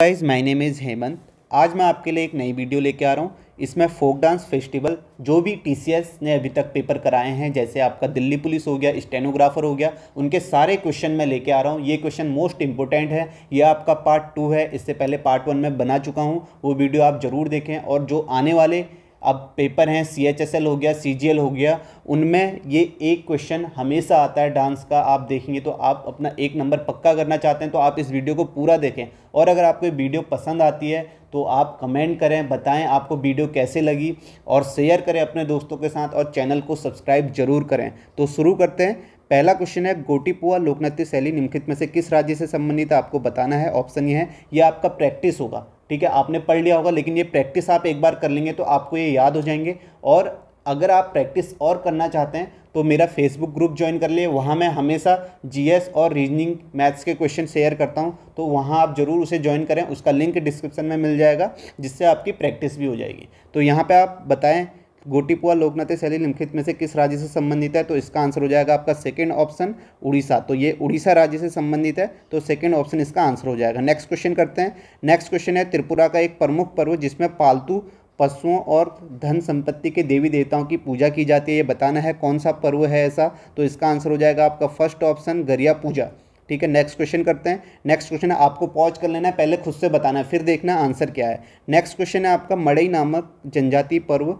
Guys my name is Hemant आज मैं आपके लिए एक नई वीडियो लेके आ रहा हूँ। इसमें फोक डांस फेस्टिवल जो भी टीसीएस ने अभी तक पेपर कराए हैं, जैसे आपका दिल्ली पुलिस हो गया स्टेनोग्राफर हो गया, उनके सारे क्वेश्चन मैं लेके आ रहा हूँ। ये क्वेश्चन मोस्ट इंपॉर्टेंट है। ये आपका पार्ट टू है। इससे पहले पार्ट वन में बना चुका हूँ। वो वीडियो आप ज़रूर देखें। और जो आने वाले अब पेपर हैं सी एच एस एल हो गया सी जी एल हो गया, उनमें ये एक क्वेश्चन हमेशा आता है डांस का, आप देखेंगे तो आप अपना एक नंबर पक्का करना चाहते हैं तो आप इस वीडियो को पूरा देखें। और अगर आपको ये वीडियो पसंद आती है तो आप कमेंट करें, बताएँ आपको वीडियो कैसे लगी, और शेयर करें अपने दोस्तों के साथ, और चैनल को सब्सक्राइब ज़रूर करें। तो शुरू करते हैं। पहला क्वेश्चन है गोटीपुआ लोकनृत्य शैली निम्नलिखित में से किस राज्य से संबंधित आपको बताना है ऑप्शन ये है यह आपका प्रैक्टिस होगा। ठीक है, आपने पढ़ लिया होगा, लेकिन ये प्रैक्टिस आप एक बार कर लेंगे तो आपको ये याद हो जाएँगे। और अगर आप प्रैक्टिस और करना चाहते हैं तो मेरा फेसबुक ग्रुप ज्वाइन कर लिए वहाँ मैं हमेशा जीएस और रीजनिंग मैथ्स के क्वेश्चन शेयर करता हूँ तो वहाँ आप ज़रूर उसे ज्वाइन करें। उसका लिंक डिस्क्रिप्शन में मिल जाएगा, जिससे आपकी प्रैक्टिस भी हो जाएगी। तो यहाँ पे आप बताएँ गोटीपुआ लोकनाथ शैली निम्नलिखित में से किस राज्य से संबंधित है? तो इसका आंसर हो जाएगा आपका सेकंड ऑप्शन उड़ीसा। तो ये उड़ीसा राज्य से संबंधित है तो सेकंड ऑप्शन इसका आंसर हो जाएगा। नेक्स्ट क्वेश्चन करते हैं। नेक्स्ट क्वेश्चन है, त्रिपुरा का एक प्रमुख पर्व जिसमें पालतू पशुओं और धन संपत्ति के देवी देवताओं की पूजा की जाती है, ये बताना है कौन सा पर्व है ऐसा? तो इसका आंसर हो जाएगा आपका फ़र्स्ट ऑप्शन गरिया पूजा। ठीक है नेक्स्ट क्वेश्चन करते हैं। नेक्स्ट क्वेश्चन है, आपको पॉज कर लेना है, पहले खुद से बताना है, फिर देखना आंसर क्या है। नेक्स्ट क्वेश्चन है आपका मड़ई नामक जनजाति पर्व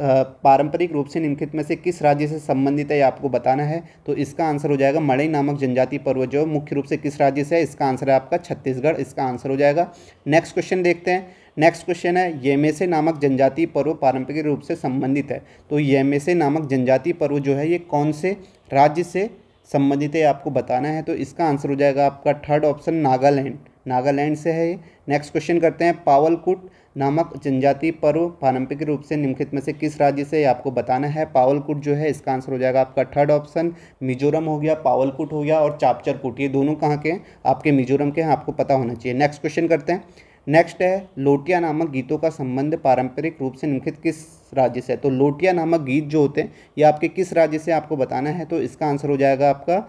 पारंपरिक रूप से निम्नलिखित में से किस राज्य से संबंधित है आपको बताना है तो इसका आंसर हो जाएगा मड़ई नामक जनजाति पर्व जो मुख्य रूप से किस राज्य से है, इसका आंसर है आपका छत्तीसगढ़, इसका आंसर हो जाएगा। नेक्स्ट क्वेश्चन देखते हैं। नेक्स्ट क्वेश्चन है, येमेसे नामक जनजाति पर्व पारंपरिक रूप से संबंधित है तो येमेसे नामक जनजाति पर्व जो है, ये कौन से राज्य से संबंधित है आपको बताना है तो इसका आंसर हो जाएगा आपका थर्ड ऑप्शन नागालैंड नागालैंड से है ये। नेक्स्ट क्वेश्चन करते हैं, पावलकुट नामक जनजाति पर्व पारंपरिक रूप से निम्नलिखित में से किस राज्य से आपको बताना है? पावलकुट जो है, इसका आंसर हो जाएगा आपका थर्ड ऑप्शन मिजोरम हो गया, पावलकुट हो गया और चापचरकुट। ये दोनों कहाँ के आपके मिजोरम के हैं, आपको पता होना चाहिए। नेक्स्ट क्वेश्चन करते हैं। नेक्स्ट है, लोटिया नामक गीतों का संबंध पारंपरिक रूप से निम्नलिखित किस राज्य से है? तो लोटिया नामक गीत जो होते हैं, ये आपके किस राज्य से आपको बताना है? तो इसका आंसर हो जाएगा आपका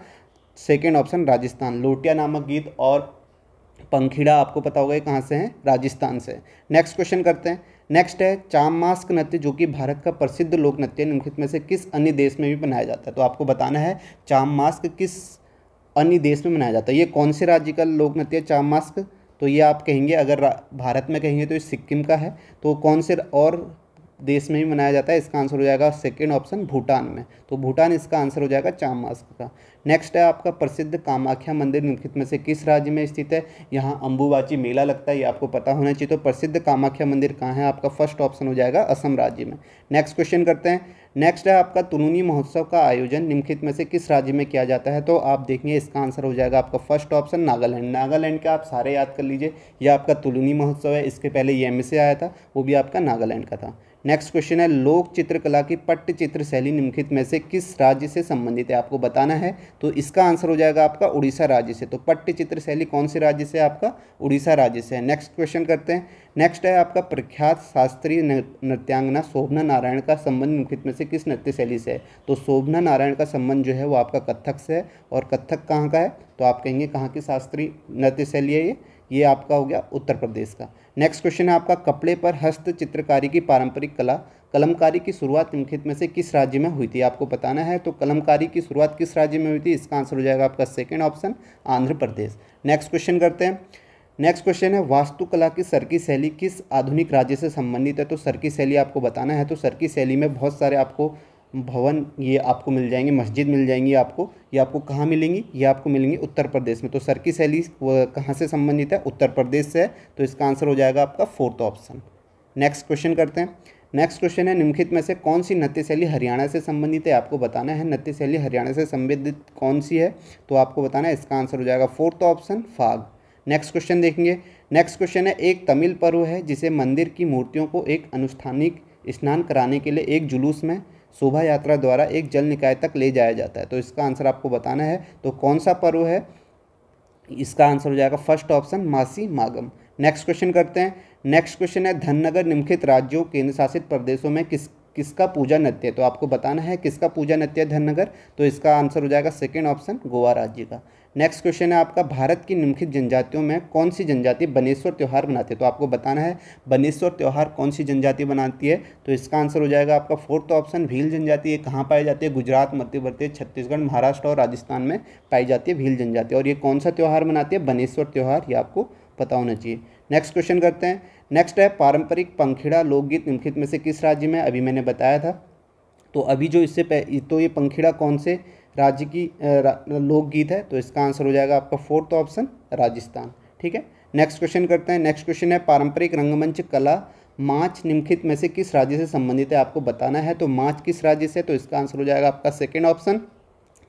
सेकेंड ऑप्शन राजस्थान। लोटिया नामक गीत और पंखीड़ा आपको पता होगा कहाँ से हैं? राजस्थान से नेक्स्ट क्वेश्चन करते हैं। नेक्स्ट है, चाम मास्क नृत्य जो कि भारत का प्रसिद्ध लोक नृत्य निम्नलिखित में से किस अन्य देश में भी मनाया जाता है? तो आपको बताना है, चाम मास्क किस अन्य देश में मनाया जाता है? ये कौन से राज्य का लोक नृत्य है चाम मास्क? तो ये आप कहेंगे, अगर भारत में कहेंगे तो ये सिक्किम का है। तो कौन से और देश में ही मनाया जाता है, इसका आंसर हो जाएगा सेकेंड ऑप्शन भूटान में। तो भूटान इसका आंसर हो जाएगा चाम मास्क का। नेक्स्ट है आपका प्रसिद्ध कामाख्या मंदिर, निम्नलिखित में से किस राज्य में स्थित है? यहाँ अम्बुबाची मेला लगता है, ये आपको पता होना चाहिए। तो प्रसिद्ध कामाख्या मंदिर कहाँ है? आपका फ़र्स्ट ऑप्शन हो जाएगा असम राज्य में। नेक्स्ट क्वेश्चन करते हैं। नेक्स्ट है आपका तुलुनी महोत्सव का आयोजन, निम्नलिखित में से किस राज्य में किया जाता है? तो आप देखेंगे इसका आंसर हो जाएगा आपका फ़र्स्ट ऑप्शन नागालैंड। नागालैंड का आप सारे याद कर लीजिए यह आपका तुलुनी महोत्सव है, इसके पहले ये से आया था, वो भी आपका नागालैंड का था। नेक्स्ट क्वेश्चन है, लोक चित्रकला की पट्ट चित्र शैली निम्नलिखित में से किस राज्य से संबंधित है? आपको बताना है तो इसका आंसर हो जाएगा आपका उड़ीसा राज्य से। तो पट्ट चित्र शैली कौन से राज्य से आपका? उड़ीसा राज्य से है। नेक्स्ट क्वेश्चन करते हैं। नेक्स्ट है आपका प्रख्यात शास्त्रीय नृत्यांगना शोभना नारायण का संबंध निम्नलिखित में से किस नृत्य शैली से है? तो शोभना नारायण का संबंध जो है वो आपका कथक से है। और कथक कहाँ का है? तो आप कहेंगे कहाँ की शास्त्रीय नृत्य शैली है ये? ये आपका हो गया उत्तर प्रदेश का। नेक्स्ट क्वेश्चन है आपका, कपड़े पर हस्त चित्रकारी की पारंपरिक कला, कलमकारी की शुरुआत निम्नलिखित में से किस राज्य में हुई थी? आपको बताना है तो कलमकारी की शुरुआत किस राज्य में हुई थी? इसका आंसर हो जाएगा आपका second option Andhra Pradesh. Next question करते हैं। नेक्स्ट क्वेश्चन है, वास्तुकला की सरकी शैली किस आधुनिक राज्य से संबंधित है? तो सरकी शैली आपको बताना है तो सरकी शैली में बहुत सारे आपको भवन ये आपको मिल जाएँगे, मस्जिद मिल जाएँगी आपको, ये आपको कहाँ मिलेंगी? ये आपको मिलेंगी उत्तर प्रदेश में। तो सर की शैली कहाँ से संबंधित है? उत्तर प्रदेश से है। तो इसका आंसर हो जाएगा आपका फोर्थ ऑप्शन। नेक्स्ट क्वेश्चन करते हैं। नेक्स्ट क्वेश्चन है, निम्नलिखित में से कौन सी नृत्य शैली हरियाणा से संबंधित है? आपको बताना है, नृत्य शैली हरियाणा से संबंधित कौन सी है? तो आपको बताना है, इसका आंसर हो जाएगा fourth option, Phag. Next question देखेंगे। नेक्स्ट क्वेश्चन है, एक तमिल पर्व है जिसे मंदिर की मूर्तियों को एक अनुष्ठानिक स्नान कराने के लिए एक जुलूस में शोभा यात्रा द्वारा एक जल निकाय तक ले जाया जाता है। तो इसका आंसर आपको बताना है। तो कौन सा पर्व है? इसका आंसर हो जाएगा फ़र्स्ट ऑप्शन मासी मागम। नेक्स्ट क्वेश्चन करते हैं। नेक्स्ट क्वेश्चन है धननगर निम्नलिखित राज्यों, केंद्र शासित प्रदेशों में किस, किसका पूजा नृत्य तो आपको बताना है, किसका पूजा नृत्य है धननगर तो इसका आंसर हो जाएगा सेकेंड ऑप्शन गोवा राज्य का। नेक्स्ट क्वेश्चन है आपका, भारत की निम्नलिखित जनजातियों में कौन सी जनजाति बनेश्वर त्यौहार बनाती है? तो आपको बताना है, बनेश्वर त्यौहार कौन सी जनजाति बनाती है? तो इसका आंसर हो जाएगा आपका फोर्थ ऑप्शन भील जनजाति, ये कहाँ पाई जाती है? गुजरात मध्य प्रदेश छत्तीसगढ़, महाराष्ट्र और राजस्थान में पाई जाती है भील जनजाति। और ये कौन सा त्यौहार मनाती है? बनेश्वर त्यौहार, ये आपको पता होना चाहिए। नेक्स्ट क्वेश्चन करते हैं। नेक्स्ट है, पारंपरिक पंखीड़ा लोकगीत निम्नलिखित में से किस राज्य में? अभी मैंने बताया था। तो अभी जो इससे तो ये पंखीड़ा कौन से राज्य की लोकगीत है तो इसका आंसर हो जाएगा आपका फोर्थ ऑप्शन, राजस्थान, ठीक है? नेक्स्ट क्वेश्चन करते हैं। नेक्स्ट क्वेश्चन है, पारंपरिक रंगमंच कला माच निम्नलिखित में से किस राज्य से संबंधित है, आपको बताना है तो माच किस राज्य से तो इसका आंसर हो जाएगा आपका second option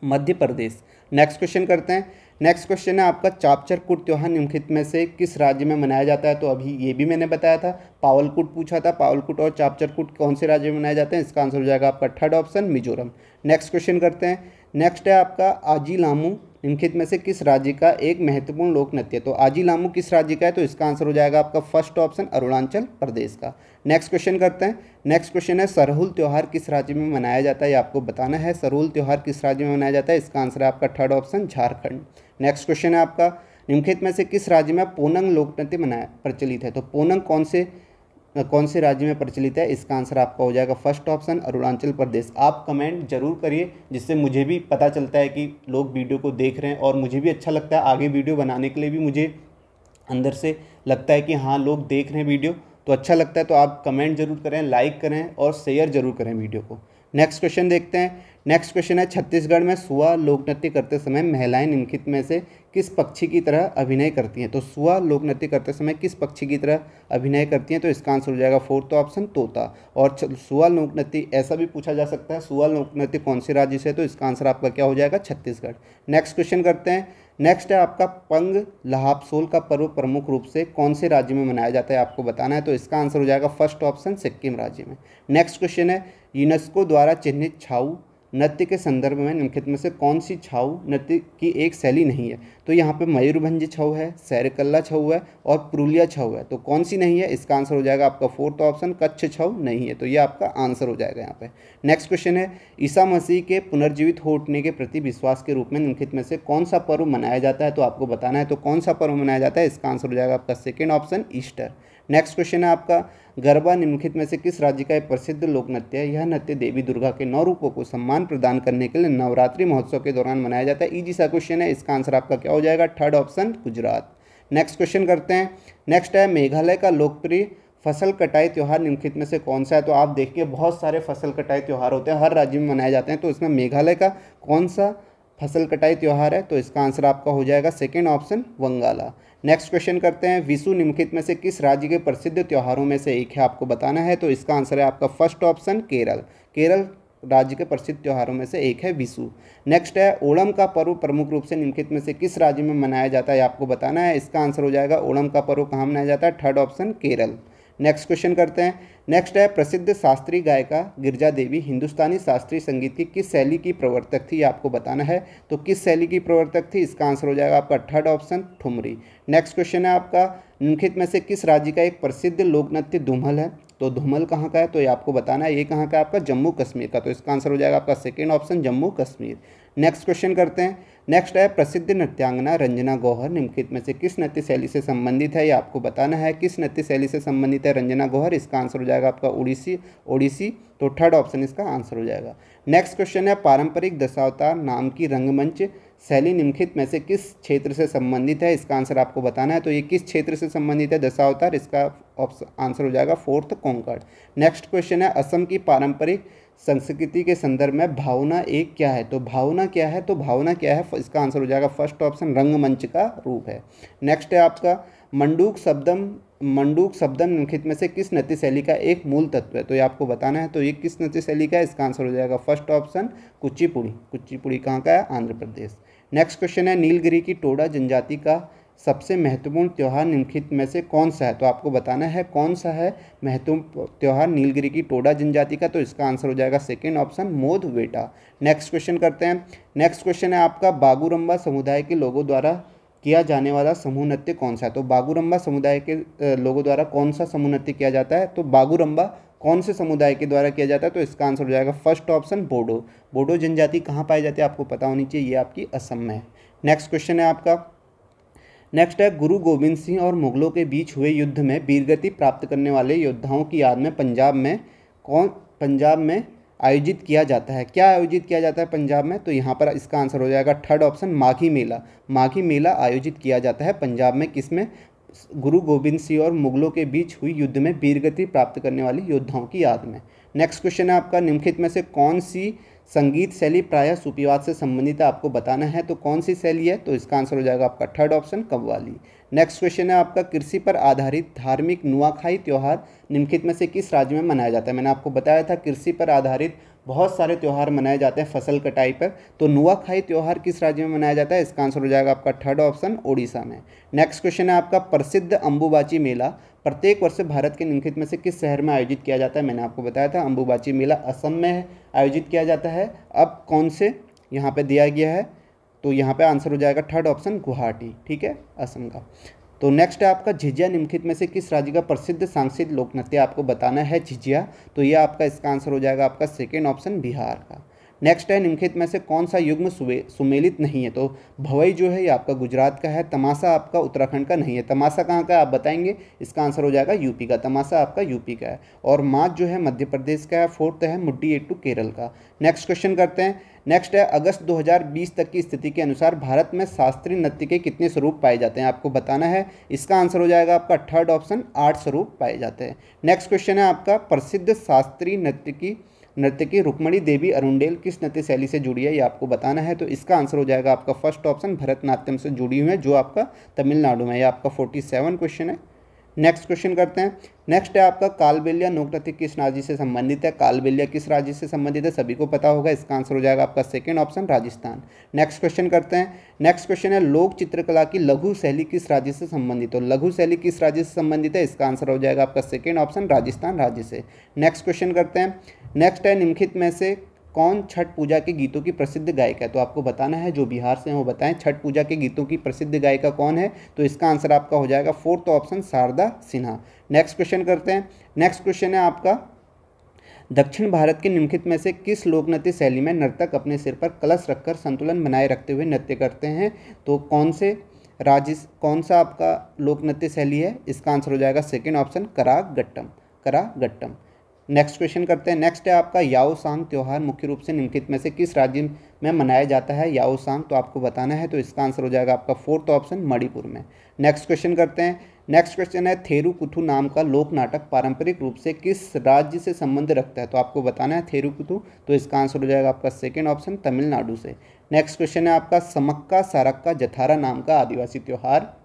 Madhya Pradesh. Next question करते हैं। नेक्स्ट क्वेश्चन है आपका चापचर कुट त्यौहार निम्नलिखित में से किस राज्य में मनाया जाता है तो अभी ये भी मैंने बताया था, पावलकुट पूछा था, पावलकुट और चापचर कुट कौन से राज्य में मनाए जाते हैं, इसका आंसर हो जाएगा आपका third option Mizoram. Next question करते हैं। नेक्स्ट है आपका आजी लामू। निम्नलिखित में से किस राज्य का एक महत्वपूर्ण लोक नृत्य तो आजी लामू किस राज्य का है? तो इसका आंसर हो जाएगा आपका फ़र्स्ट ऑप्शन अरुणाचल प्रदेश का। नेक्स्ट क्वेश्चन करते हैं। नेक्स्ट क्वेश्चन है, सरहुल त्यौहार किस राज्य में मनाया जाता है? ये आपको बताना है। सरहुल त्यौहार किस राज्य में मनाया जाता है? इसका आंसर है आपका third option Jharkhand. Next question है आपका निम्नलिखित में से किस राज्य में पोनंग लोक नृत्य मनाया, प्रचलित है? तो पोनंग कौन से कौन से राज्य में प्रचलित है? इसका आंसर आपका हो जाएगा फ़र्स्ट ऑप्शन, अरुणाचल प्रदेश। आप कमेंट ज़रूर करिए, जिससे मुझे भी पता चलता है कि लोग वीडियो को देख रहे हैं और मुझे भी अच्छा लगता है। आगे वीडियो बनाने के लिए भी मुझे अंदर से लगता है कि हाँ लोग देख रहे हैं वीडियो तो अच्छा लगता है तो आप कमेंट ज़रूर करें, लाइक करें और शेयर ज़रूर करें वीडियो को। नेक्स्ट क्वेश्चन देखते हैं। नेक्स्ट क्वेश्चन है, छत्तीसगढ़ में सुआ लोक नृत्य करते समय महिलाएँ निम्नलिखित में से किस पक्षी की तरह अभिनय करती हैं? तो सुआ लोक नृत्य करते समय किस पक्षी की तरह अभिनय करती हैं? तो इसका आंसर हो जाएगा फोर्थ ऑप्शन, तोता। और सुआ लोक नृत्य ऐसा भी पूछा जा सकता है, सुआ लोक नृत्य कौन से राज्य से तो इसका आंसर आपका क्या हो जाएगा? छत्तीसगढ़। नेक्स्ट क्वेश्चन करते हैं। नेक्स्ट है आपका पंग लहापसोल का पर्व प्रमुख रूप से कौन से राज्य में मनाया जाता है? आपको बताना है तो इसका आंसर हो जाएगा फ़र्स्ट ऑप्शन सिक्किम राज्य में। नेक्स्ट क्वेश्चन है। यूनेस्को द्वारा चिन्हित छाऊ नृत्य के संदर्भ में निम्नलिखित में से कौन सी छाऊ नृत्य की एक शैली नहीं है? तो यहाँ पे मयूरभंज छऊ है, सैरकल्ला छऊ है और पुरुलिया छऊ है। तो कौन सी नहीं है? इसका आंसर हो जाएगा आपका फोर्थ ऑप्शन, कच्छ छऊ नहीं है। तो ये आपका आंसर हो जाएगा यहाँ पे। नेक्स्ट क्वेश्चन है, ईसा मसीह के पुनर्जीवित हो उठने के प्रति विश्वास के रूप में निम्नलिखित में से कौन सा पर्व मनाया जाता है? तो आपको बताना है तो कौन सा पर्व मनाया जाता है? इसका आंसर हो जाएगा आपका second option Easter next question है आपका, गरबा निम्नलिखित में से किस राज्य का एक प्रसिद्ध लोक नृत्य है? यह नृत्य देवी दुर्गा के नौ रूपों को सम्मान प्रदान करने के लिए नवरात्रि महोत्सव के दौरान मनाया जाता है। इजी सा क्वेश्चन है, इसका आंसर आपका क्या हो जाएगा? Third option Gujarat. Next question करते हैं। नेक्स्ट है, मेघालय का लोकप्रिय फ़सल कटाई त्यौहार निम्नलिखित में से कौन सा है? तो आप देखिए, बहुत सारे फ़सल कटाई त्यौहार होते हैं, हर राज्य में मनाए जाते हैं। तो इसमें मेघालय का कौन सा फ़सल कटाई त्यौहार है? तो इसका आंसर आपका हो जाएगा। Second option Wangala. Next question करते हैं, विशु निम्नलिखित में से किस राज्य के प्रसिद्ध त्यौहारों में से एक है आपको बताना है? तो इसका आंसर है आपका फ़र्स्ट ऑप्शन केरल। केरल राज्य के प्रसिद्ध त्योहारों में से एक है विशु। नेक्स्ट है, ओणम का पर्व प्रमुख रूप से निम्नलिखित में से किस राज्य में मनाया जाता है? आपको बताना है। इसका आंसर हो जाएगा, ओणम का पर्व कहाँ मनाया जाता है? Third option Kerala. Next question करते हैं। नेक्स्ट है, प्रसिद्ध शास्त्रीय गायिका गिरजा देवी, हिंदुस्तानी शास्त्रीय संगीत की किस शैली की प्रवर्तक थी आपको बताना है। तो किस शैली की प्रवर्तक थी, इसका आंसर हो जाएगा आपका third option Thumri. Next question है आपका, निम्नलिखित में से किस राज्य का एक प्रसिद्ध लोक नृत्य धूमल है? तो धूमल कहाँ का है तो ये आपको बताना है, ये कहाँ का है आपका? जम्मू कश्मीर का। तो इसका आंसर हो जाएगा आपका second option Jammu Kashmir. Next question करते हैं। नेक्स्ट है, प्रसिद्ध नृत्यांगना रंजना गौहर, निम्नलिखित में से किस नृत्य शैली से संबंधित है? ये आपको बताना है, किस नृत्य शैली से संबंधित है रंजना गौहर? इसका आंसर हो जाएगा आपका उड़ीसी ओडिसी तो थर्ड ऑप्शन इसका आंसर हो जाएगा। नेक्स्ट क्वेश्चन है, पारंपरिक दशावतार नाम की रंगमंच शैली निम्नलिखित में से किस क्षेत्र से संबंधित है? इसका आंसर आपको बताना है। तो ये किस क्षेत्र से संबंधित है? दशावतार इसका आंसर हो जाएगा फोर्थ कोंकण। नेक्स्ट क्वेश्चन है, असम की पारंपरिक संस्कृति के संदर्भ में भावना एक क्या है? तो भावना क्या है? तो भावना क्या है? इसका आंसर हो जाएगा फ़र्स्ट ऑप्शन, रंगमंच का रूप है। नेक्स्ट है आपका, मंडूक शब्दम मंडूक शब्दम निम्नलिखित में से किस नृत्य शैली का एक मूल तत्व है? तो ये आपको बताना है। तो ये किस नृत्य शैली का है? इसका आंसर हो जाएगा फ़र्स्ट ऑप्शन, कुचिपुड़ी। कुचिपुड़ी कहाँ का है? आंध्र प्रदेश। नेक्स्ट क्वेश्चन है नीलगिरी की टोडा जनजाति का सबसे महत्वपूर्ण त्यौहार निम्नलिखित में से कौन सा है? तो आपको बताना है, कौन सा है महत्वपूर्ण त्यौहार नीलगिरी की टोडा जनजाति का? तो इसका आंसर हो जाएगा सेकेंड ऑप्शन मोद वेटा। नेक्स्ट क्वेश्चन करते हैं। नेक्स्ट क्वेश्चन है आपका, बागुरम्बा समुदाय के लोगों द्वारा किया जाने वाला समूह नृत्य कौन सा है? तो बागुरम्बा समुदाय के लोगों द्वारा कौन सा समूह नृत्य किया जाता है? तो बागुरम्बा कौन से समुदाय के द्वारा किया जाता है तो इसका आंसर हो जाएगा फ़र्स्ट ऑप्शन बोडो। बोडो जनजाति कहाँ पाई जाती है, आपको पता होनी चाहिए, ये आपकी असम में है। नेक्स्ट क्वेश्चन है आपका। नेक्स्ट है, गुरु गोविंद सिंह और मुगलों के बीच हुए युद्ध में वीरगति प्राप्त करने वाले योद्धाओं की याद में पंजाब में कौन, पंजाब में आयोजित किया जाता है। क्या आयोजित किया जाता है पंजाब में? तो यहाँ पर इसका आंसर हो जाएगा थर्ड ऑप्शन माघी मेला। माघी मेला आयोजित किया जाता है पंजाब में, किसमें? गुरु गोविंद सिंह और मुगलों के बीच हुई युद्ध में वीरगति प्राप्त करने वाले योद्धाओं की याद में। नेक्स्ट क्वेश्चन है आपका, निम्नलिखित में से कौन सी संगीत शैली प्रायः सुपीवाद से संबंधित है, आपको बताना है तो कौन सी शैली है? तो इसका आंसर हो जाएगा आपका third option qawwali. Next question है आपका, कृषि पर आधारित धार्मिक नुआखाई त्यौहार निम्नलिखित में से किस राज्य में मनाया जाता है? मैंने आपको बताया था, कृषि पर आधारित बहुत सारे त्यौहार मनाए जाते हैं फ़सल कटाई पर। तो नुआखाई त्यौहार किस राज्य में मनाया जाता है? इसका आंसर हो जाएगा आपका थर्ड ऑप्शन ओडिशा में। नेक्स्ट क्वेश्चन है आपका प्रसिद्ध अंबुबाची मेला। प्रत्येक वर्ष भारत के निम्नलिखित में से किस शहर में आयोजित किया जाता है? मैंने आपको बताया था अंबुबाची मेला असम में आयोजित किया जाता है। अब कौन से? यहाँ पर दिया गया है। तो यहाँ पे आंसर हो जाएगा थर्ड ऑप्शन गुवाहाटी। ठीक है? असम का। तो नेक्स्ट है आपका झिझिया निम्नलिखित में से किस राज्य का प्रसिद्ध सांस्कृतिक लोक नृत्य आपको बताना है झिझिया? तो ये आपका इसका आंसर हो जाएगा आपका सेकेंड ऑप्शन बिहार का। नेक्स्ट है, निम्नलिखित में से कौन सा युग्म सुमेलित नहीं है? तो भवई जो है, ये आपका गुजरात का है, तमाशा आपका उत्तराखंड का नहीं है। तमाशा कहाँ का आप बताएँगे, इसका आंसर हो जाएगा यूपी का। तमाशा आपका यूपी का है। और माच जो है, मध्य प्रदेश का है, फोर्थ है मुड्डी एट्टू केरल का। नेक्स्ट क्वेश्चन करते हैं। नेक्स्ट है, अगस्त 2020 तक की स्थिति के अनुसार भारत में शास्त्रीय नृत्य के कितने स्वरूप पाए जाते हैं? आपको बताना है। इसका आंसर हो जाएगा आपका थर्ड ऑप्शन आठ स्वरूप पाए जाते हैं। नेक्स्ट क्वेश्चन है आपका प्रसिद्ध शास्त्रीय नृत्य की नृत्य की रुक्मणी देवी अरुणेल किस नृत्य शैली से जुड़ी है, ये आपको बताना है। तो इसका आंसर हो जाएगा आपका फ़र्स्ट ऑप्शन, भरतनाट्यम से जुड़ी हुई है, जो आपका तमिलनाडु में ये आपका फोर्टी सेवन क्वेश्चन है। नेक्स्ट क्वेश्चन करते हैं। नेक्स्ट है आपका कालबेलिया नृत्य किस राज्य से संबंधित है? कालबेलिया किस राज्य से संबंधित है? सभी को पता होगा, इसका आंसर हो जाएगा आपका second option Rajasthan. Next question करते हैं। नेक्स्ट क्वेश्चन है, लोक चित्रकला की लघु शैली किस राज्य से संबंधित हो? लघु शैली किस राज्य से संबंधित है? इसका आंसर हो जाएगा आपका सेकेंड ऑप्शन राजस्थान राज्य से। नेक्स्ट क्वेश्चन करते हैं। नेक्स्ट है, निम्नलिखित में से कौन छठ पूजा के गीतों की प्रसिद्ध गायिका है? तो आपको बताना है, जो बिहार से हैं, वो बताएँ, छठ पूजा के गीतों की प्रसिद्ध गायिका कौन है? तो इसका आंसर आपका हो जाएगा fourth option Sharda Sinha. Next question करते हैं। नेक्स्ट क्वेश्चन है आपका, दक्षिण भारत के निम्नलिखित में से किस लोक नृत्य शैली में नर्तक अपने सिर पर कलश रखकर संतुलन बनाए रखते हुए नृत्य करते हैं? तो कौन से राज्य कौन सा आपका लोक नृत्य शैली है? इसका आंसर हो जाएगा सेकेंड ऑप्शन कराग गट्टम करा गट्टम नेक्स्ट क्वेश्चन करते हैं। नेक्स्ट है आपका याओ सांग त्यौहार मुख्य रूप से निम्नलिखित में से किस राज्य में मनाया जाता है? याओ सांग तो आपको बताना है तो इसका आंसर हो जाएगा आपका फोर्थ ऑप्शन मणिपुर में। नेक्स्ट क्वेश्चन करते हैं। नेक्स्ट क्वेश्चन है थेरू कुथु नाम का लोक नाटक पारंपरिक रूप से किस राज्य से संबंध रखता है? तो आपको बताना है थेरू कुथु तो इसका आंसर हो जाएगा आपका सेकेंड ऑप्शन तमिलनाडु से। नेक्स्ट क्वेश्चन है आपका समक्का सारक्का जथारा नाम का आदिवासी त्यौहार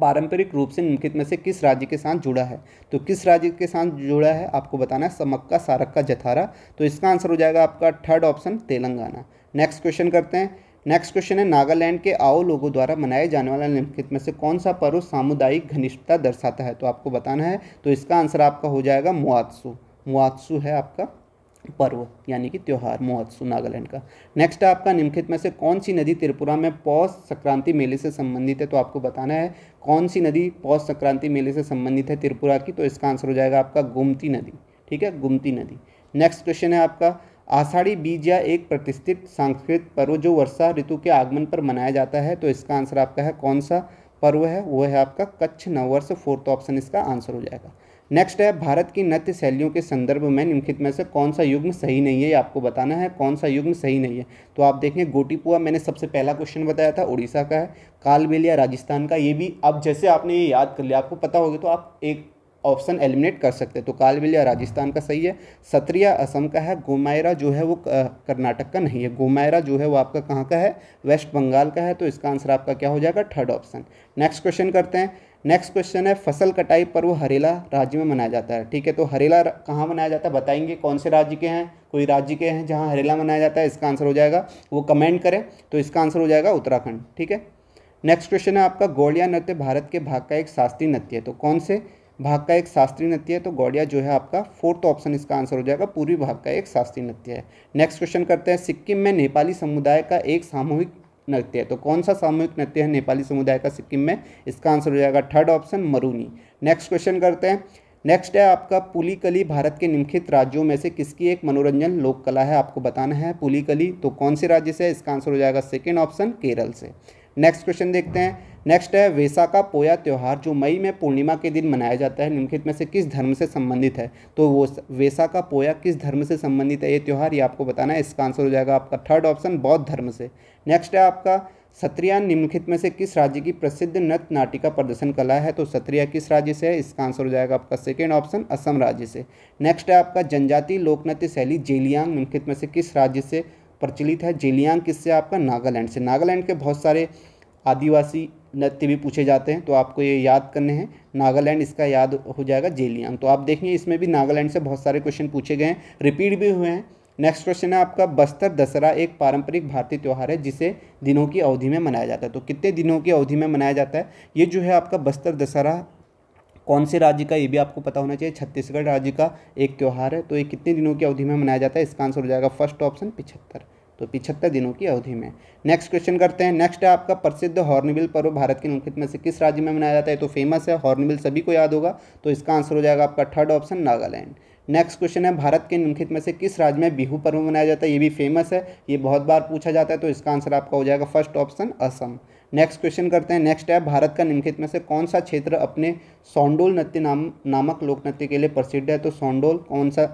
पारंपरिक रूप से निम्नलिखित में से किस राज्य के साथ जुड़ा है? तो किस राज्य के साथ जुड़ा है आपको बताना है, समक्का, सारक्का, जथारा। तो इसका आंसर हो जाएगा आपका third option, Telangana. Next question करते हैं। नेक्स्ट क्वेश्चन है, नागालैंड के आओ लोगों द्वारा मनाए जाने वाला निम्नलिखित में से कौन सा पर्व सामुदायिक घनिष्ठता दर्शाता है? तो आपको बताना है तो इसका आंसर आपका हो जाएगा मुआत्सु। मुआत्सु है आपका। पर्व, यानी कि त्यौहार, महोत्सव, नागालैंड का। नेक्स्ट है आपका निम्नलिखित में से कौन सी नदी त्रिपुरा में पौष संक्रांति मेले से संबंधित है? तो आपको बताना है, कौन सी नदी पौष संक्रांति मेले से संबंधित है त्रिपुरा की? तो इसका आंसर हो जाएगा आपका गुमती नदी, ठीक है? गुमती नदी। नेक्स्ट क्वेश्चन है आपका, आषाढ़ी बीज या एक प्रतिष्ठित सांस्कृतिक पर्व जो वर्षा ऋतु के आगमन पर मनाया जाता है? तो इसका आंसर आपका है, कौन सा पर्व है? वो है आपका कच्छ नववर्ष फोर्थ ऑप्शन इसका आंसर हो जाएगा। नेक्स्ट है, भारत की नृत्य शैलियों के संदर्भ में निम्नलिखित में से कौन सा युग्म सही नहीं है, ये आपको बताना है, कौन सा युग्म सही नहीं है। तो आप देखें, गोटीपुआ मैंने सबसे पहला क्वेश्चन बताया था उड़ीसा का है, कालबेलिया राजस्थान का, ये भी, अब जैसे आपने ये याद कर लिया, आपको पता होगा तो आप एक ऑप्शन एलिमिनेट कर सकते हैं। तो कालबेलिया राजस्थान का सही है, सत्रिया असम का है, गोमायरा जो है वो कर्नाटक का नहीं है। गोमायरा जो है वो आपका कहाँ का है? वेस्ट बंगाल का है तो इसका आंसर आपका क्या हो जाएगा? Third option. नेक्स्ट क्वेश्चन करते हैं। नेक्स्ट क्वेश्चन है, फ़सल कटाई पर्व हरेला राज्य में मनाया जाता है। ठीक है तो हरेला कहाँ मनाया जाता है? बताएँगे कौन से राज्य के हैं, कोई राज्य के हैं जहाँ हरेला मनाया जाता है, इसका आंसर हो जाएगा। वो कमेंट करें तो इसका आंसर हो जाएगा उत्तराखंड। ठीक है? नेक्स्ट क्वेश्चन है आपका, गौड़िया नृत्य भारत के भाग का एक शास्त्रीय नृत्य है। तो कौन से? भाग का एक शास्त्रीय नृत्य है तो गौड़िया जो है आपका फोर्थ ऑप्शन इसका आंसर हो जाएगा, पूर्वी भाग का एक शास्त्रीय नृत्य है। नेक्स्ट क्वेश्चन करते हैं, सिक्किम में नेपाली समुदाय का एक सामूहिक नृत्य है तो कौन सा सामूहिक नृत्य है नेपाली समुदाय का सिक्किम में? इसका आंसर हो जाएगा third option, Maruni. Next question करते हैं, नेक्स्ट है आपका पुलीकली भारत के निम्नलिखित राज्यों में से किसकी एक मनोरंजन लोक कला है, आपको बताना है पुलीकली तो कौन से राज्य से इसका आंसर हो जाएगा सेकेंड ऑप्शन, केरल से। नेक्स्ट क्वेश्चन देखते हैं नेक्स्ट है, वेसा का पोया त्यौहार जो मई में पूर्णिमा के दिन मनाया जाता है, निम्नलिखित में से किस धर्म से संबंधित है? तो वो वेसा का पोया किस धर्म से संबंधित है ये त्यौहार? ये आपको बताना है, इसका आंसर हो जाएगा आपका थर्ड ऑप्शन बौद्ध धर्म से। नेक्स्ट है आपका सत्रिया निम्नलिखित में से किस राज्य की प्रसिद्ध नृत्य नाटिका प्रदर्शन कला है? तो सत्रिया किस राज्य से है? इसका आंसर हो जाएगा आपका सेकेंड ऑप्शन असम राज्य से। नेक्स्ट है आपका जनजातीय लोकनृत्य शैली, जेलियांग निम्नलिखित में से किस राज्य से प्रचलित है? जेलियांग किससे आपका? नागालैंड से। नागालैंड के बहुत सारे आदिवासी नृत्य भी पूछे जाते हैं तो आपको ये याद करने हैं। नागालैंड इसका याद हो जाएगा, जेलियांग। तो आप देखिए, इसमें भी नागालैंड से बहुत सारे क्वेश्चन पूछे गए हैं। रिपीट भी हुए हैं। नेक्स्ट क्वेश्चन है आपका, बस्तर दशहरा एक पारंपरिक भारतीय त्यौहार है, जिसे दिनों की अवधि में मनाया जाता है। तो कितने दिनों की अवधि में मनाया जाता है? ये जो है आपका बस्तर दशहरा कौन से राज्य का, ये भी आपको पता होना चाहिए। छत्तीसगढ़ राज्य का एक त्यौहार है तो ये कितने दिनों की अवधि में मनाया जाता है? इसका आंसर हो जाएगा फ़र्स्ट ऑप्शन पिछहत्तर। तो पिछहत्तर दिनों की अवधि में। नेक्स्ट क्वेश्चन करते हैं। नेक्स्ट है आपका प्रसिद्ध हॉर्निबिल पर्व। भारत के निम्नलिखित में से किस राज्य में मनाया जाता है? तो फ़ेमस है। हॉर्निबिल सभी को याद होगा। तो इसका आंसर हो जाएगा आपका third option Nagaland. Next question है। भारत के निम्नलिखित में से किस राज्य में बिहू पर्व मनाया जाता है? ये भी फ़ेमस है। ये बहुत बार पूछा जाता है तो इसका आंसर आपका हो जाएगा first option Assam. Next question करते हैं। नेक्स्ट है। भारत का निम्नलिखित में से कौन सा क्षेत्र अपने सोंडोल नृत्य नाम, नामक लोक नृत्य के लिए प्रसिद्ध है? तो सोंडोल कौन सा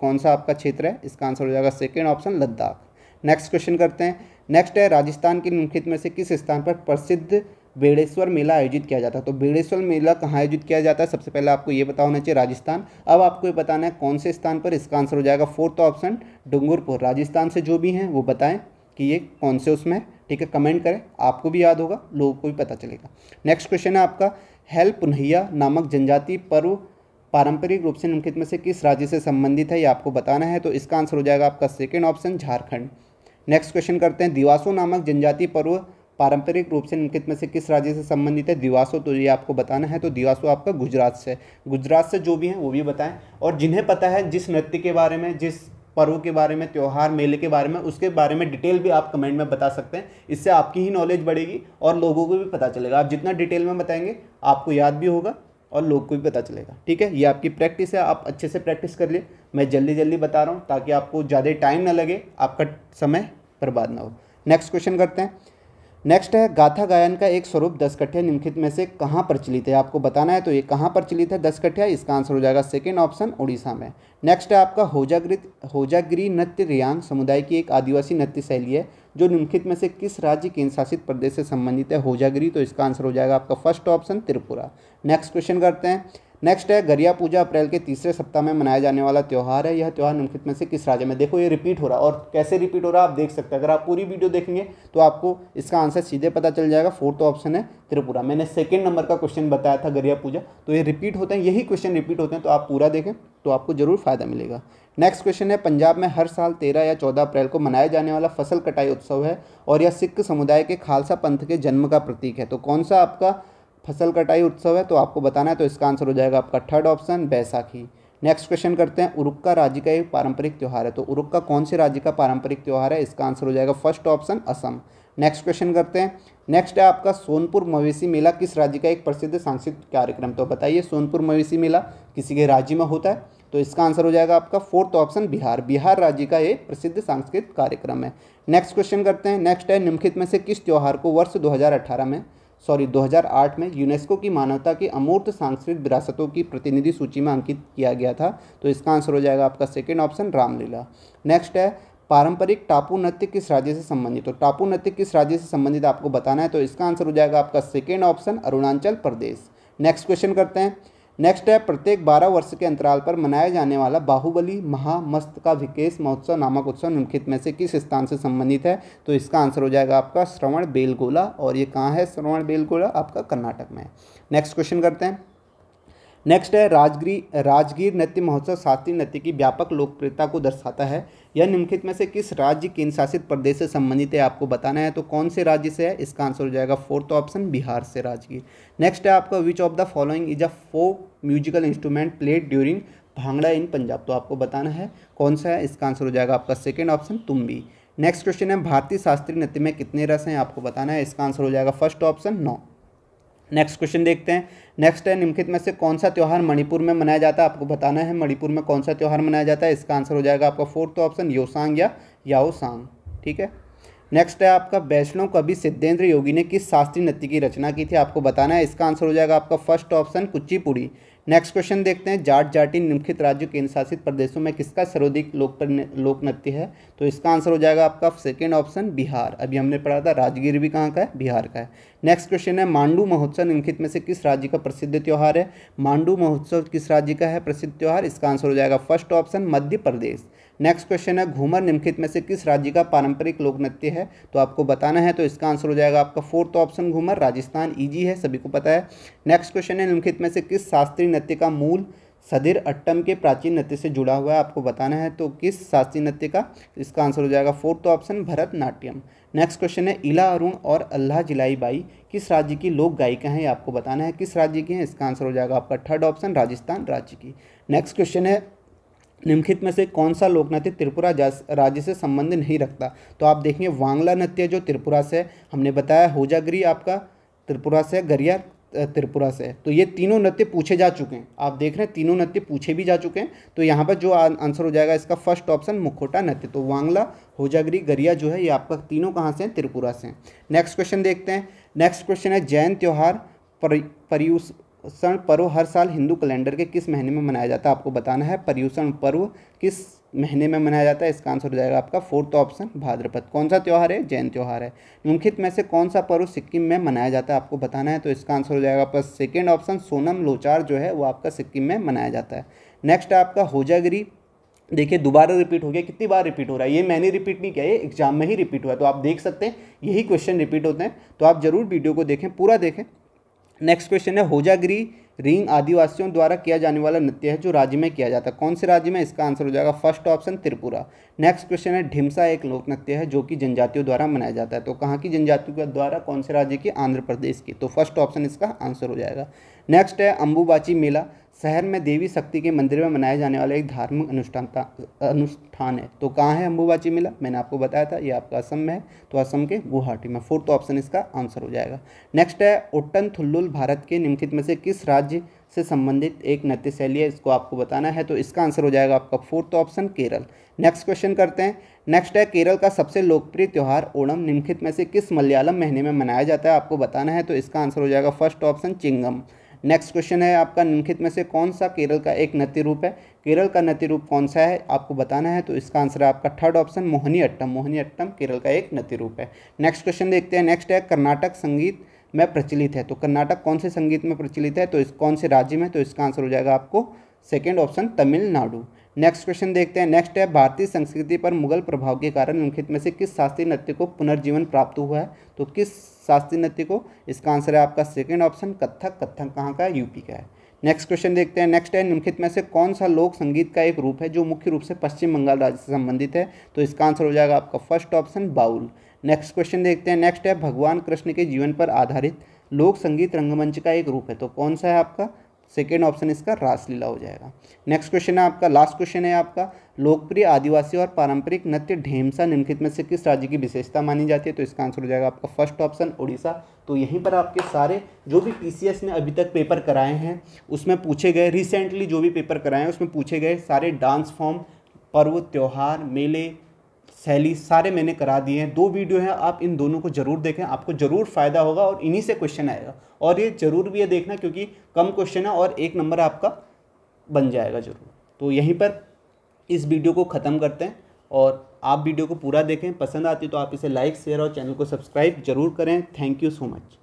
कौन सा आपका क्षेत्र है? इसका आंसर हो जाएगा second option Ladakh. Next question करते हैं। नेक्स्ट है, राजस्थान के निम्नलिखित में से किस स्थान पर प्रसिद्ध बेड़ेश्वर मेला आयोजित किया जाता है? तो बेड़ेश्वर मेला कहाँ आयोजित किया जाता है? सबसे पहले आपको ये पता होना चाहिए, राजस्थान। अब आपको ये बताना है कौन से स्थान पर इसका आंसर हो जाएगा फोर्थ ऑप्शन डूंगरपुर। राजस्थान से जो भी हैं, वो बताएँ कि ये कौन से उसमें ठीक है कमेंट करें, आपको भी याद होगा, लोगों को भी पता चलेगा। नेक्स्ट क्वेश्चन है आपका, हेल पुनहिया नामक जनजाति पर्व पारंपरिक रूप से निम्नलिखित में से किस राज्य से संबंधित है, ये आपको बताना है। तो इसका आंसर हो जाएगा आपका second option Jharkhand. Next question करते हैं, दिवासो नामक जनजाति पर्व पारंपरिक रूप से निम्नलिखित में से किस राज्य से संबंधित है? दिवासो तो ये आपको बताना है तो दिवासो आपका गुजरात से गुजरात से जो भी हैं, वो भी बताएँ। और जिन्हें पता है, जिस नृत्य के बारे में, जिस पर्व के बारे में, त्यौहार, मेले के बारे में, उसके बारे में डिटेल भी आप कमेंट में बता सकते हैं। इससे आपकी ही नॉलेज बढ़ेगी और लोगों को भी पता चलेगा। आप जितना डिटेल में बताएँगे, आपको याद भी होगा और लोग को भी पता चलेगा। ठीक है? ये आपकी प्रैक्टिस है, आप अच्छे से प्रैक्टिस कर लिए मैं जल्दी जल्दी बता रहा हूँ, ताकि आपको ज़्यादा टाइम ना लगे, आपका समय बर्बाद ना हो। नेक्स्ट क्वेश्चन करते हैं। नेक्स्ट है, गाथा गायन का एक स्वरूप दस कठिया निम्नलिखित में से कहाँ प्रचलित है? आपको बताना है तो ये कहाँ प्रचलित है? दस कठिया इसका आंसर हो जाएगा सेकेंड ऑप्शन उड़ीसा में। नेक्स्ट है आपका होजागिरी होजागिरी नृत्य रियांग समुदाय की एक आदिवासी नृत्य शैली है, जो निम्नलिखित में से किस राज्य केंद्र शासित प्रदेश से संबंधित है? होजागिरी तो इसका आंसर हो जाएगा आपका first option Tripura. Next question करते हैं। नेक्स्ट है, गरिया पूजा अप्रैल के तीसरे सप्ताह में मनाया जाने वाला त्यौहार है। यह त्यौहार निम्नलिखित में से किस राज्य में? देखो, ये रिपीट हो रहा है। और कैसे रिपीट हो रहा है, आप देख सकते हैं। अगर आप पूरी वीडियो देखेंगे तो आपको इसका आंसर सीधे पता चल जाएगा। फोर्थ ऑप्शन है त्रिपुरा। मैंने सेकेंड नंबर का क्वेश्चन बताया था गरिया पूजा। तो ये रिपीट होते हैं, यही क्वेश्चन रिपीट होते हैं। तो आप पूरा देखें तो आपको ज़रूर फ़ायदा मिलेगा। नेक्स्ट क्वेश्चन है, पंजाब में हर साल तेरह या चौदह अप्रैल को मनाया जाने वाला फ़सल कटाई उत्सव है। और यह सिख समुदाय के खालसा पंथ के जन्म का प्रतीक है। तो कौन सा आपका फ़सल कटाई उत्सव है तो आपको बताना है तो इसका आंसर हो जाएगा आपका third option Baisakhi. Next question करते हैं, उरुक्का राज्य का एक पारंपरिक त्यौहार है तो उरुक्का कौन से राज्य का पारंपरिक त्यौहार है? इसका आंसर हो जाएगा first option Assam. Next question करते हैं नेक्स्ट है आपका सोनपुर मवेशी मेला, किस राज्य का एक प्रसिद्ध सांस्कृतिक कार्यक्रम? तो बताइए, सोनपुर मवेशी मेला किसी के राज्य में होता है? तो इसका आंसर हो जाएगा आपका फोर्थ ऑप्शन बिहार। बिहार राज्य का एक प्रसिद्ध सांस्कृतिक कार्यक्रम है। नेक्स्ट क्वेश्चन करते हैं नेक्स्ट है, निम्नलिखित में से किस त्यौहार को वर्ष 2018 में सॉरी 2008 में यूनेस्को की मानवता की अमूर्त सांस्कृतिक विरासतों की प्रतिनिधि सूची में अंकित किया गया था। तो इसका आंसर हो जाएगा आपका सेकेंड ऑप्शन रामलीला। नेक्स्ट है, पारंपरिक टापू नृत्य किस राज्य से संबंधित? तो टापू नृत्य किस राज्य से संबंधित आपको बताना है तो इसका आंसर हो जाएगा आपका second option Arunachal Pradesh. Next question करते हैं। नेक्स्ट है, प्रत्येक बारह वर्ष के अंतराल पर मनाया जाने वाला बाहुबली महामस्त का विकेश महोत्सव नामक उत्सव निम्नलिखित में से किस स्थान से संबंधित है? तो इसका आंसर हो जाएगा आपका श्रवण बेलगोला। और ये कहाँ है श्रवण बेलगोला? आपका कर्नाटक में है। नेक्स्ट क्वेश्चन करते हैं। नेक्स्ट है, राजगीर राजगीर नृत्य महोत्सव शास्त्रीय नृत्य की व्यापक लोकप्रियता को दर्शाता है। यह निम्नलिखित में से किस राज्य केंद्र शासित प्रदेश से संबंधित है आपको बताना है तो कौन से राज्य से है? इसका आंसर हो जाएगा फोर्थ ऑप्शन बिहार से राजगीर। नेक्स्ट है आपका which of the following is a folk musical instrument played during Bhangra in Punjab? तो आपको बताना है, कौन सा है? इसका आंसर हो जाएगा आपका second option Tumbi. Next question है, भारतीय शास्त्रीय नृत्य में कितने रस हैं? आपको बताना है, इसका आंसर हो जाएगा फ़र्स्ट ऑप्शन नौ। नेक्स्ट क्वेश्चन देखते हैं। नेक्स्ट है, निम्नलिखित में से कौन सा त्यौहार मणिपुर में मनाया जाता है? आपको बताना है, मणिपुर में कौन सा त्यौहार मनाया जाता है? इसका आंसर हो जाएगा आपका फोर्थ ऑप्शन योसांग या याओसांग। ठीक है? नेक्स्ट है आपका, वैष्णव कवि सिद्धेंद्र योगी ने किस शास्त्रीय नृत्य की रचना की थी? आपको बताना है, इसका आंसर हो जाएगा आपका first option Kuchipudi. Next question देखते हैं। जाट जाटी निम्नलिखित राज्यों केंद्र शासित प्रदेशों में किसका सर्वाधिक लोक लोक नृत्य है? तो इसका आंसर हो जाएगा आपका सेकेंड ऑप्शन बिहार। अभी हमने पढ़ा था, राजगीर भी कहाँ का है? बिहार का है। नेक्स्ट क्वेश्चन है, मांडू महोत्सव निम्नलिखित में से किस राज्य का प्रसिद्ध त्यौहार है? मांडू महोत्सव किस राज्य का है प्रसिद्ध त्यौहार? इसका आंसर हो जाएगा first option Madhya Pradesh. Next question है, घूमर निम्नलिखित में से किस राज्य का पारंपरिक लोक नृत्य है? तो आपको बताना है तो इसका आंसर हो जाएगा आपका fourth option Ghoomar, Rajasthan easy है, सभी को पता है। नेक्स्ट क्वेश्चन है, निम्नलिखित में से किस शास्त्रीय नृत्य का मूल सदिर अट्टम के प्राचीन नृत्य से जुड़ा हुआ है, आपको बताना है तो किस शास्त्रीय नृत्य का? इसका आंसर हो जाएगा fourth option Bharatanatyam. Next question है, इला अरुण और अल्लाह जिलाई बाई किस राज्य की लोक गायिका हैं आपको बताना है, किस राज्य की हैं? इसका आंसर हो जाएगा आपका थर्ड ऑप्शन राजस्थान राज्य की। नेक्स्ट क्वेश्चन है निम्नलिखित में से कौन सा लोक नृत्य त्रिपुरा राज्य से संबंध नहीं रखता? तो आप देखेंगे वांगला नृत्य जो त्रिपुरा से हमने बताया, होजागिरी आपका त्रिपुरा से गरिया त्रिपुरा से तो ये तीनों नृत्य पूछे जा चुके हैं। आप देख रहे हैं, तीनों नृत्य पूछे भी जा चुके हैं। तो यहाँ पर जो आंसर हो जाएगा, इसका फ़र्स्ट ऑप्शन मुखोटा नृत्य। तो वांगला, होजागिरी, गरिया जो है, ये आपका तीनों कहाँ से हैं? त्रिपुरा से नेक्स्ट क्वेश्चन देखते हैं। नेक्स्ट क्वेश्चन है, जैन त्यौहार परियूष पर्यूषण पर्व हर साल हिंदू कैलेंडर के किस महीने में मनाया जाता है? आपको बताना है, पर्यूषण पर्व किस महीने में मनाया जाता है? इसका आंसर हो जाएगा आपका फोर्थ ऑप्शन, भाद्रपद। कौन सा त्यौहार है? जैन त्यौहार है। निम्नलिखित में से कौन सा पर्व सिक्किम में मनाया जाता है? आपको बताना है तो इसका आंसर हो जाएगा आपका सेकेंड ऑप्शन, सोनम लोचार जो है, वो आपका सिक्किम में मनाया जाता है। नेक्स्ट है आपका होजागिरी। देखिए, दोबारा रिपीट हो गया, कितनी बार रिपीट हो रहा है? ये मैंने रिपीट नहीं किया, ये एग्ज़ाम में ही रिपीट हुआ है। तो आप देख सकते हैं, यही क्वेश्चन रिपीट होते हैं। तो आप ज़रूर वीडियो को देखें, पूरा देखें। नेक्स्ट क्वेश्चन है, होजागिरी रिंग आदिवासियों द्वारा किया जाने वाला नृत्य है जो राज्य में किया जाता है। कौन से राज्य में? इसका आंसर हो जाएगा first option Tripura. Next question है, ढिमसा एक लोक नृत्य है जो कि जनजातियों द्वारा मनाया जाता है। तो कहाँ की जनजातियों के द्वारा, कौन से राज्य की? आंध्र प्रदेश की। तो फ़र्स्ट ऑप्शन इसका आंसर हो जाएगा। नेक्स्ट है अम्बुबाची मेला। शहर में देवी शक्ति के मंदिर में मनाया जाने वाला एक धार्मिक अनुष्ठान अनुष्ठान है। तो कहाँ है अम्बुबाची मेला? मैंने आपको बताया था, ये आपका असम में है। तो असम के गुवाहाटी में। फोर्थ ऑप्शन इसका आंसर हो जाएगा। नेक्स्ट है उट्टन थुल्लुल भारत के निम्नलिखित में से किस राज्य से संबंधित एक नृत्य शैली है? इसको आपको बताना है तो इसका आंसर हो जाएगा आपका fourth option Kerala. Next question करते हैं। नेक्स्ट है, केरल का सबसे लोकप्रिय त्यौहार ओणम निम्नलिखित में से किस मलयालम महीने में मनाया जाता है? आपको बताना है तो इसका आंसर हो जाएगा first option Chingam. Next question है, आपका निम्नलिखित में से कौन सा केरल का एक नृत्य रूप है? केरल का नृत्य रूप कौन सा है? आपको बताना है तो इसका आंसर है आपका third option Mohiniyattam. Mohiniyattam Kerala का एक नृत्य रूप है। नेक्स्ट क्वेश्चन देखते हैं नेक्स्ट है कर्नाटक संगीत में प्रचलित है। तो कर्नाटक कौन से संगीत में प्रचलित है? तो इस कौन से राज्य में? तो इसका आंसर हो जाएगा आपको second option Tamil Nadu. Next question देखते हैं नेक्स्ट है, भारतीय संस्कृति पर मुगल प्रभाव के कारण निम्नलिखित में से किस शास्त्रीय नृत्य को पुनर्जीवन प्राप्त हुआ है? तो किस शास्त्रीय नृत्य को। इसका आंसर है आपका सेकेंड ऑप्शन कत्थक। कत्थक कहाँ का है? यूपी का है। नेक्स्ट क्वेश्चन देखते हैं। नेक्स्ट है, निम्नलिखित में से कौन सा लोक संगीत का एक रूप है जो मुख्य रूप से पश्चिम बंगाल राज्य से संबंधित है? तो इसका आंसर हो जाएगा आपका first option Baul. Next question देखते हैं। नेक्स्ट है, भगवान कृष्ण के जीवन पर आधारित लोक संगीत रंगमंच का एक रूप है। तो कौन सा है आपका? सेकेंड ऑप्शन इसका रासलीला हो जाएगा। नेक्स्ट क्वेश्चन है आपका, लास्ट क्वेश्चन है आपका, लोकप्रिय आदिवासी और पारंपरिक नृत्य ढेमसा निम्नलिखित में से किस राज्य की विशेषता मानी जाती है? तो इसका आंसर हो जाएगा आपका फ़र्स्ट ऑप्शन उड़ीसा तो यहीं पर आपके सारे जो भी टी ने अभी तक पेपर कराए हैं, उसमें पूछे गए रिसेंटली जो भी पेपर कराए हैं, उसमें पूछे गए सारे डांस फॉर्म पर्व, त्यौहार, मेले शैली सारे मैंने करा दिए हैं। दो वीडियो हैं, आप इन दोनों को ज़रूर देखें। आपको ज़रूर फ़ायदा होगा और इन्हीं से क्वेश्चन आएगा। और ये ज़रूर भी है देखना क्योंकि कम क्वेश्चन है और एक नंबर आपका बन जाएगा ज़रूर। तो यहीं पर इस वीडियो को ख़त्म करते हैं और आप वीडियो को पूरा देखें। पसंद आती तो आप इसे लाइक शेयर और चैनल को सब्सक्राइब ज़रूर करें। Thank you so much